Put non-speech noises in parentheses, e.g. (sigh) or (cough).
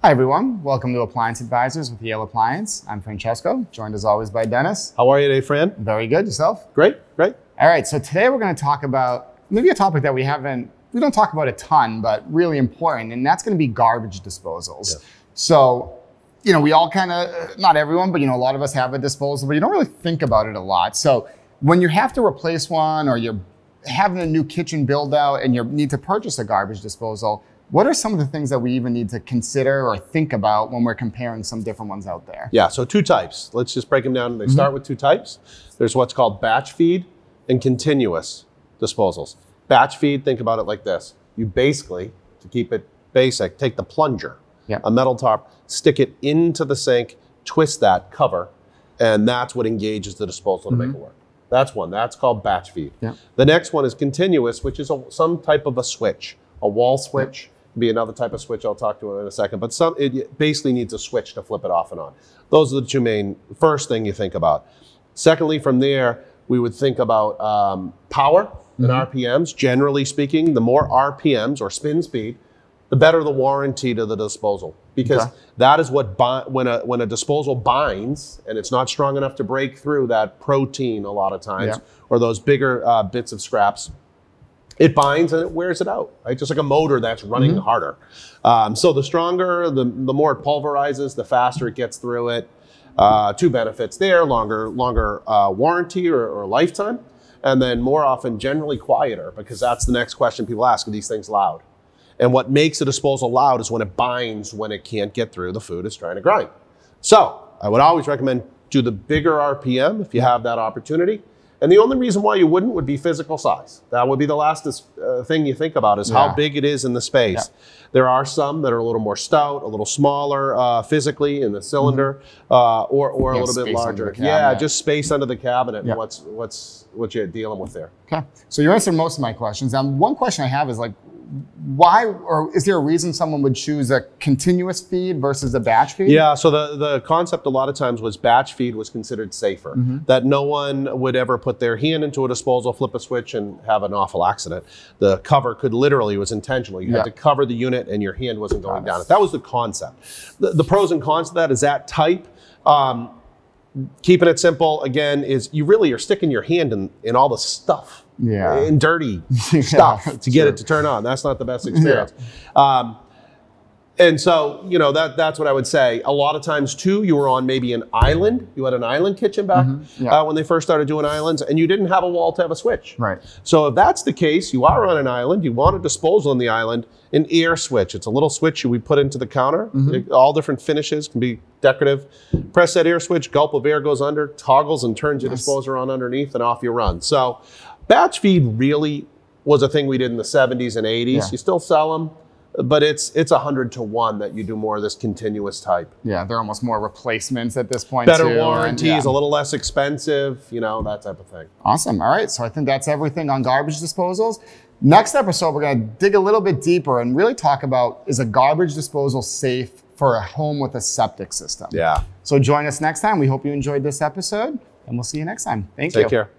Hi, everyone. Welcome to Appliance Advisors with Yale Appliance. I'm Francesco, joined as always by Dennis. How are you today, Fran? Very good. Yourself? Great, great. All right. So today we're going to talk about maybe a topic that we haven't, we don't talk about a ton, but really important, and that's going to be garbage disposals. Yeah. So, you know, we all kind of, not everyone, but, you know, a lot of us have a disposal, but you don't really think about it a lot. So when you have to replace one or you're having a new kitchen build out and you need to purchase a garbage disposal, what are some of the things that we even need to consider or think about when we're comparing some different ones out there? Yeah, so two types. Let's just break them down. They mm-hmm. start with two types. There's what's called batch feed and continuous disposals. Batch feed, think about it like this. You basically, to keep it basic, take the plunger, a metal top, stick it into the sink, twist that cover, and that's what engages the disposal to make mm-hmm. it work. That's one. That's called batch feed. Yeah. The next one is continuous, which is a, some type of a switch, a wall switch. Could Be another type of switch I'll talk to in a second, but some it basically needs a switch to flip it off and on. Those are the two main first thing you think about. Secondly, from there we would think about um, power and RPMs. Generally speaking, the more RPMs or spin speed, the better the warranty to the disposal because Okay. that is what when a when a disposal binds and it's not strong enough to break through that protein a lot of times Yeah. or those bigger uh, bits of scraps it binds and it wears it out, right? Just like a motor that's running Mm-hmm. harder. Um, so the stronger, the, the more it pulverizes, the faster it gets through it. Uh, two benefits there: longer, longer uh, warranty or, or lifetime, and then more often, generally quieter, because that's the next question people ask: Are these things loud? And what makes a disposal loud is when it binds when it can't get through the food it's trying to grind. So I would always recommend do the bigger RPM if you have that opportunity. And the only reason why you wouldn't would be physical size. That would be the last uh, thing you think about is Yeah. how big it is in the space. There are some that are a little more stout, a little smaller uh, physically in the cylinder, uh, or, or Yeah, a little bit larger. Yeah, just space under the cabinet. Yeah. And what's what's what you're dealing with there? Okay. So you answered most of my questions. Now, one question I have is like, why or is there a reason someone would choose a continuous feed versus a batch feed? Yeah, so the, the concept a lot of times was batch feed was considered safer, that no one would ever put their hand into a disposal, flip a switch, and have an awful accident. The cover could literally, it was intentional. You Yeah. had to cover the unit and your hand wasn't going down it. That was the concept. The, the pros and cons of that is that type. Um, keeping it simple, again, is you really are sticking your hand in, in all the stuff. Yeah. In dirty (laughs) Yeah, stuff to get true. it to turn on. That's not the best (laughs) experience. Um, and so, you know, that that's what I would say. A lot of times, too, you were on maybe an island. You had an island kitchen back Mm-hmm. Yeah. uh, when they first started doing islands, and you didn't have a wall to have a switch. Right. So if that's the case, you are on an island, you want a disposal on the island, an air switch. It's a little switch you would put into the counter. Mm-hmm. It- all different finishes can be decorative. Press that air switch, gulp of air goes under, toggles and turns your disposer on underneath, and off you run. So batch feed really was a thing we did in the 70s and 80s. Yeah. You still sell them, but it's it's a hundred to one that you do more of this continuous type. Yeah, they're almost more replacements at this point. Better too, and- warranties, yeah. a little less expensive, you know, that type of thing. Awesome. All right. So I think that's everything on garbage disposals. Next episode, we're going to dig a little bit deeper and really talk about is a garbage disposal safe for a home with a septic system? Yeah. So join us next time. We hope you enjoyed this episode and we'll see you next time. Thank you. Take care.